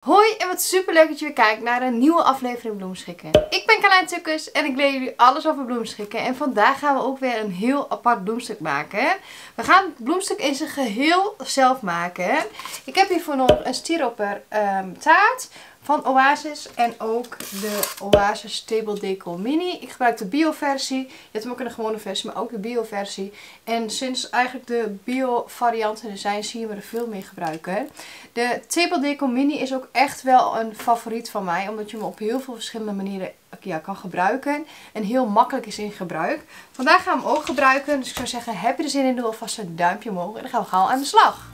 Hoi en wat super leuk dat je weer kijkt naar een nieuwe aflevering Bloemschikken. Ik ben Carlijn Tukkers en ik leer jullie alles over bloemschikken. En vandaag gaan we ook weer een heel apart bloemstuk maken. We gaan het bloemstuk in zijn geheel zelf maken. Ik heb hiervoor nog een stiropper um, taart van Oasis en ook de Oasis Table Deco Mini. Ik gebruik de bio versie. Je hebt hem ook in de gewone versie, maar ook de bio versie. En sinds eigenlijk de bio varianten er zijn, zie je me er veel meer gebruiken. De Table Deco Mini is ook echt wel een favoriet van mij, omdat je hem op heel veel verschillende manieren ja, kan gebruiken. En heel makkelijk is in gebruik. Vandaag gaan we hem ook gebruiken, dus ik zou zeggen, heb je er zin in, doe alvast een duimpje omhoog en dan gaan we gauw aan de slag.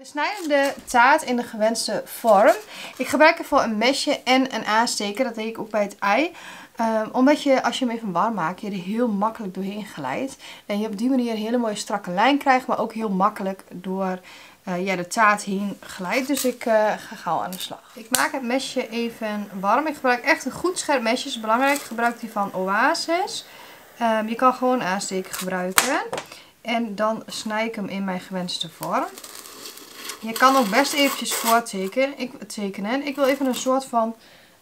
We snijden de taart in de gewenste vorm. Ik gebruik ervoor een mesje en een aansteker. Dat deed ik ook bij het ei. Um, omdat je, als je hem even warm maakt, je er heel makkelijk doorheen glijdt. En je op die manier een hele mooie strakke lijn krijgt. Maar ook heel makkelijk door uh, ja, de taart heen glijdt. Dus ik uh, ga gauw aan de slag. Ik maak het mesje even warm. Ik gebruik echt een goed scherp mesje. Dat is belangrijk. Ik gebruik die van Oasis. Um, je kan gewoon aansteken gebruiken. En dan snij ik hem in mijn gewenste vorm. Je kan ook best eventjes voortekenen. Ik, tekenen. Ik wil even een soort van...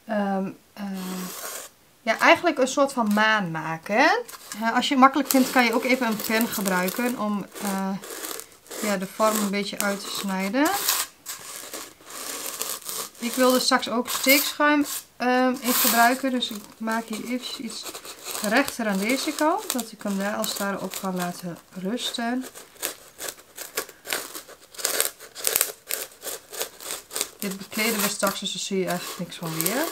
Um, uh, ja, eigenlijk een soort van maan maken. Als je het makkelijk vindt, kan je ook even een pen gebruiken om uh, ja, de vorm een beetje uit te snijden. Ik wilde straks ook steekschuim um, in gebruiken. Dus ik maak hier eventjes iets rechter aan deze kant. Dat ik hem daar als het op kan laten rusten. Dit bekleden we straks, dus daar zie je eigenlijk niks van weer.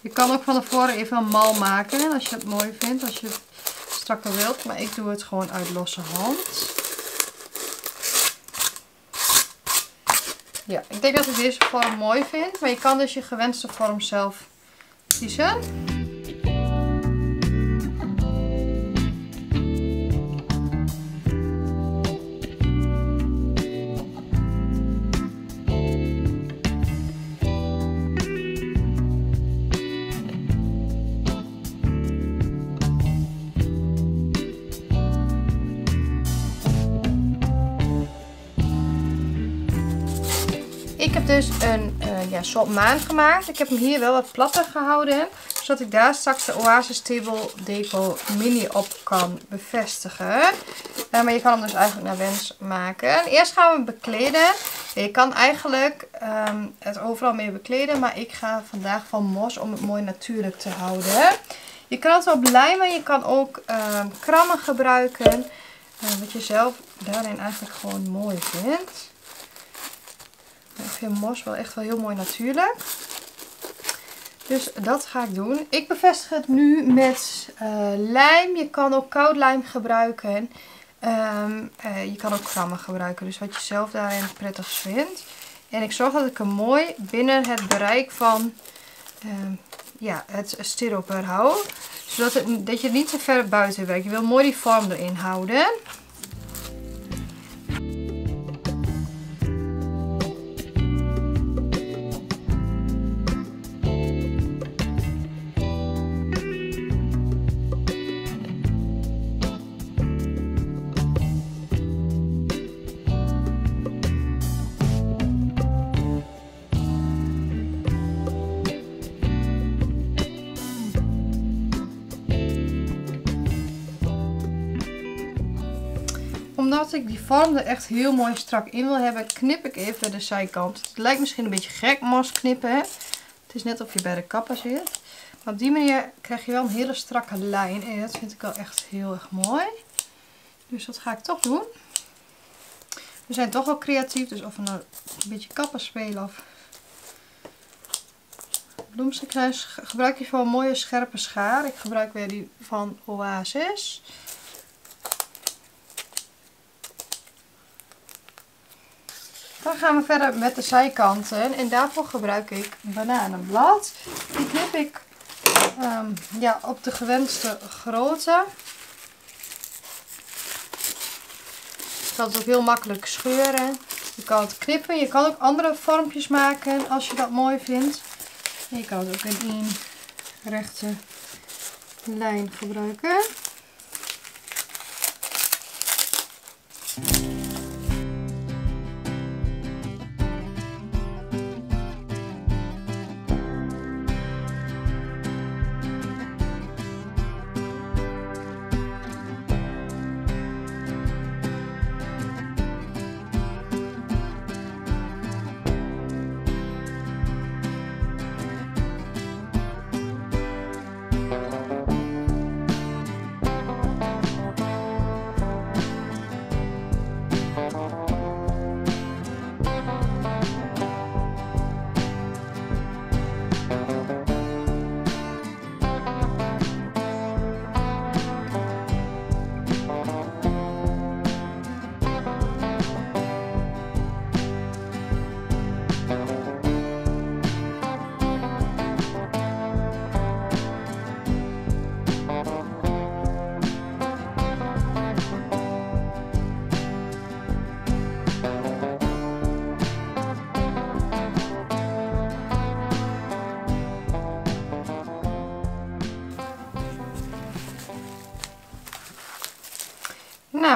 Je kan ook van tevoren even een mal maken als je het mooi vindt, als je het strakker wilt. Maar ik doe het gewoon uit losse hand. Ja, ik denk dat ik deze vorm mooi vind. Maar je kan dus je gewenste vorm zelf kiezen. Heb dus een uh, ja, soort maan gemaakt. Ik heb hem hier wel wat platter gehouden. Zodat ik daar straks de Oasis Table Deco Mini op kan bevestigen. Uh, maar je kan hem dus eigenlijk naar wens maken. eerst gaan we hem bekleden. Je kan eigenlijk um, het overal mee bekleden. Maar ik ga vandaag van mos om het mooi natuurlijk te houden. Je kan het wel blijven. Je kan ook um, krammen gebruiken. Uh, wat je zelf daarin eigenlijk gewoon mooi vindt. Vind mos wel echt wel heel mooi natuurlijk. Dus dat ga ik doen. Ik bevestig het nu met uh, lijm. Je kan ook koud lijm gebruiken. Um, uh, je kan ook krammen gebruiken. Dus wat je zelf daarin prettig vindt. En ik zorg dat ik hem mooi binnen het bereik van um, ja, het stiropper hou. Zodat het, dat je het niet te ver buiten werkt. Je wil mooi die vorm erin houden. Omdat ik die vorm er echt heel mooi strak in wil hebben, knip ik even de zijkant. Het lijkt misschien een beetje gek mos knippen. Het is net of je bij de kapper zit. Maar op die manier krijg je wel een hele strakke lijn. En dat vind ik wel echt heel erg mooi. Dus dat ga ik toch doen. We zijn toch wel creatief. Dus of we nou een beetje kappen spelen of bloemstenkruis. Gebruik je voor een mooie scherpe schaar. Ik gebruik weer die van Oasis. Dan gaan we verder met de zijkanten. En daarvoor gebruik ik bananenblad. Die knip ik um, ja, op de gewenste grootte. Je kan het ook heel makkelijk scheuren. Je kan het knippen. Je kan ook andere vormpjes maken als je dat mooi vindt. je kan het ook in één rechte lijn gebruiken.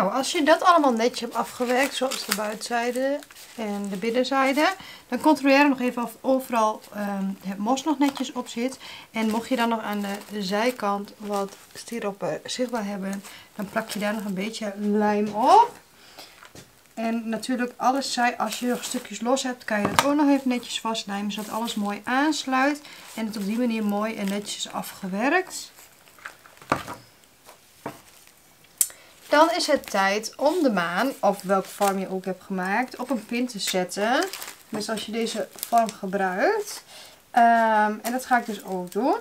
Nou, als je dat allemaal netjes hebt afgewerkt, zoals de buitenzijde en de binnenzijde, dan controleer nog even of overal um, het mos nog netjes op zit. En mocht je dan nog aan de zijkant wat stiropen zichtbaar hebben, dan plak je daar nog een beetje lijm op. En natuurlijk alles zij, als je nog stukjes los hebt, kan je het ook nog even netjes vastlijmen, zodat alles mooi aansluit. En het op die manier mooi en netjes afgewerkt. Dan is het tijd om de maan, of welke vorm je ook hebt gemaakt, op een pin te zetten. Dus als je deze vorm gebruikt. Um, en dat ga ik dus ook doen.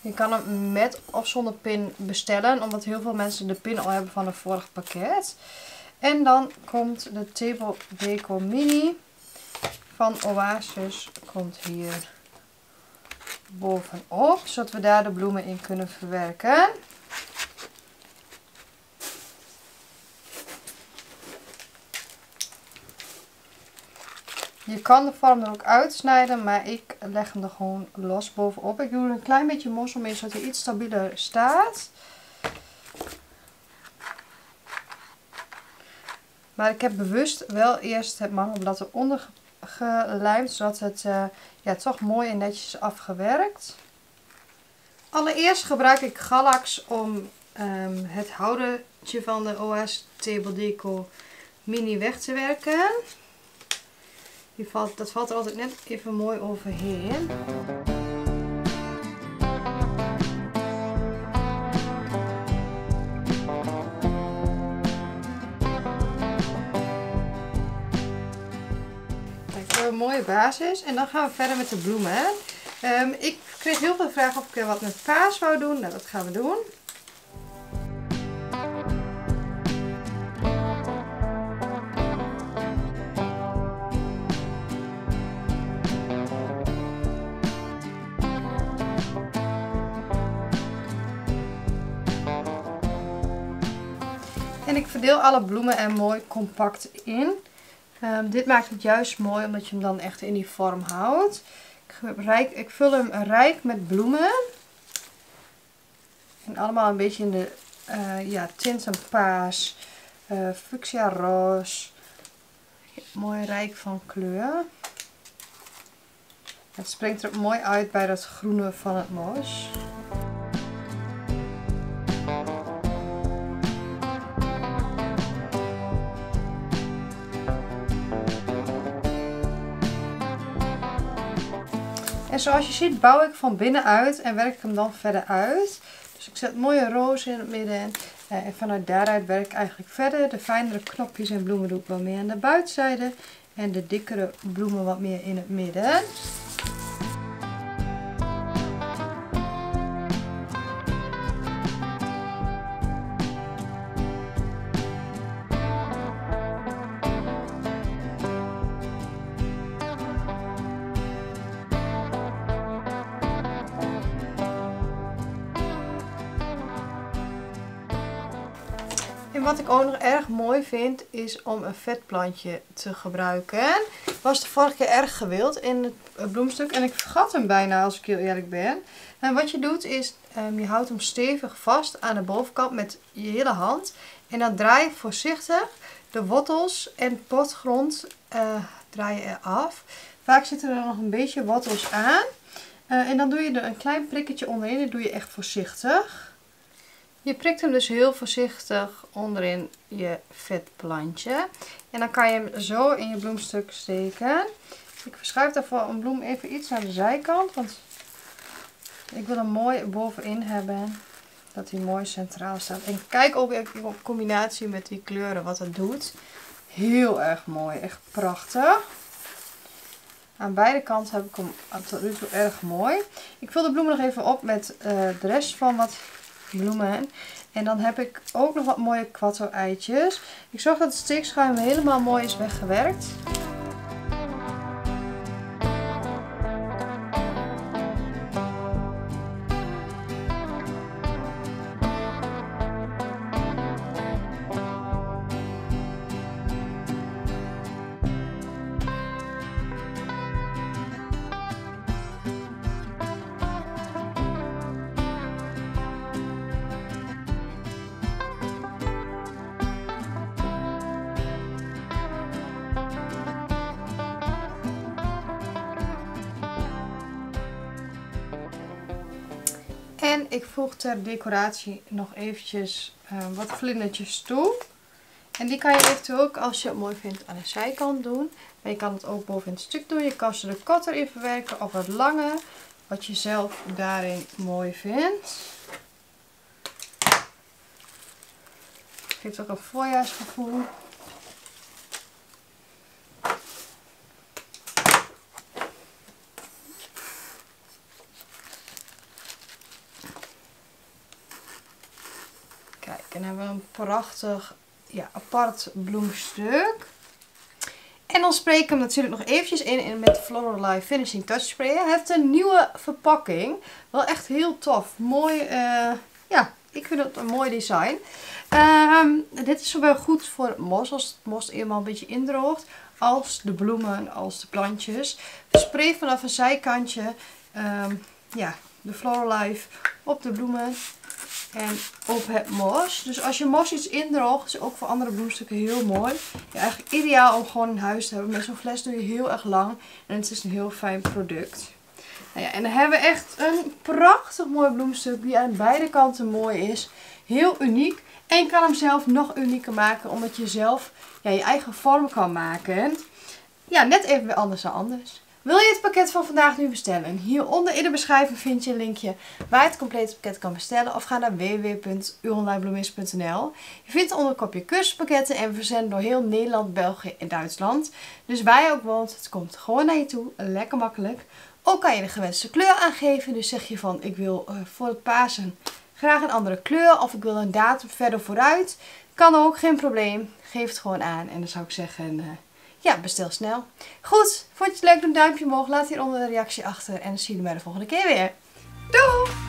Je kan hem met of zonder pin bestellen, omdat heel veel mensen de pin al hebben van een vorig pakket. En dan komt de Table Deco Mini van Oasis komt hier bovenop, zodat we daar de bloemen in kunnen verwerken. Je kan de vorm er ook uitsnijden, maar ik leg hem er gewoon los bovenop. Ik doe er een klein beetje mos omheen, zodat hij iets stabieler staat. Maar ik heb bewust wel eerst het mangelblad eronder gelijmd, zodat het uh, ja, toch mooi en netjes afgewerkt. Allereerst gebruik ik Galax om um, het houdertje van de OS Table Deco Mini weg te werken. Die valt, dat valt er altijd net even mooi overheen. Basis. En dan gaan we verder met de bloemen. Um, ik kreeg heel veel vragen of ik wat met paas wou doen. Nou, dat gaan we doen. En ik verdeel alle bloemen er mooi compact in. Um, dit maakt het juist mooi omdat je hem dan echt in die vorm houdt. Ik, rijk, ik vul hem rijk met bloemen. En allemaal een beetje in de uh, ja, tinten paas, uh, fuchsia roze. Mooi rijk van kleur. Het springt er mooi uit bij dat groene van het mos. En zoals je ziet bouw ik van binnenuit en werk ik hem dan verder uit. Dus ik zet mooie rozen in het midden. Eh, en vanuit daaruit werk ik eigenlijk verder. De fijnere knopjes en bloemen doe ik wat meer aan de buitenzijde. En de dikkere bloemen wat meer in het midden. En wat ik ook nog erg mooi vind is om een vetplantje te gebruiken. Was de vorige keer erg gewild in het bloemstuk en ik vergat hem bijna als ik heel eerlijk ben. En wat je doet is ehm, je houdt hem stevig vast aan de bovenkant met je hele hand. En dan draai je voorzichtig de wortels en potgrond uh, draai je eraf. Vaak zitten er nog een beetje wortels aan. Eh, en dan doe je er een klein prikketje onderin. Dat doe je echt voorzichtig. Je prikt hem dus heel voorzichtig onderin je vetplantje. En dan kan je hem zo in je bloemstuk steken. Ik verschuif daarvoor een bloem even iets naar de zijkant. Want ik wil hem mooi bovenin hebben. Dat hij mooi centraal staat. En kijk ook op combinatie met die kleuren wat het doet. Heel erg mooi. Echt prachtig. Aan beide kanten heb ik hem tot nu toe erg mooi. Ik vul de bloemen nog even op met uh, de rest van wat bloemen. En dan heb ik ook nog wat mooie quattro eitjes. Ik zorg dat het steekschuim helemaal mooi is weggewerkt. Ik voeg ter decoratie nog eventjes uh, wat vlindertjes toe. En die kan je eventueel ook, als je het mooi vindt, aan de zijkant doen. Maar je kan het ook boven het stuk doen. Je kan ze de kat erin verwerken of wat langer. Wat je zelf daarin mooi vindt. Geeft ook een voorjaarsgevoel. En dan hebben we een prachtig ja, apart bloemstuk. En dan spreek ik hem natuurlijk nog eventjes in, met Floral Life Finishing Touch Spray. Hij heeft een nieuwe verpakking. Wel echt heel tof. Mooi, uh, ja, ik vind het een mooi design. Ehm, dit is zowel goed voor mos, als het mos eenmaal een beetje indroogt. Als de bloemen, als de plantjes. Spray vanaf een zijkantje. Um, ja, de Floral Life op de bloemen en op het mos. Dus als je mos iets indroogt, is ook voor andere bloemstukken heel mooi. Eigenlijk ideaal om gewoon in huis te hebben. Met zo'n fles doe je heel erg lang. En het is een heel fijn product. Nou ja, en dan hebben we echt een prachtig mooi bloemstuk die aan beide kanten mooi is. Heel uniek. En je kan hem zelf nog unieker maken, omdat je zelf ja, je eigen vorm kan maken. Ja, net even weer anders dan anders. Wil je het pakket van vandaag nu bestellen? Hieronder in de beschrijving vind je een linkje waar je het complete pakket kan bestellen. Of ga naar www.uonlinebloemist.nl Je vindt onder een kopje cursuspakketten en verzenden door heel Nederland, België en Duitsland. Dus waar je ook woont, het komt gewoon naar je toe. Lekker makkelijk. Ook kan je de gewenste kleur aangeven. Dus zeg je van ik wil uh, voor het Pasen graag een andere kleur of ik wil een datum verder vooruit. Kan ook, geen probleem. Geef het gewoon aan en dan zou ik zeggen... Uh, ja, bestel snel. Goed, vond je het leuk? Doe een duimpje omhoog. Laat hieronder een reactie achter. En dan zie je bij de volgende keer weer. Doei!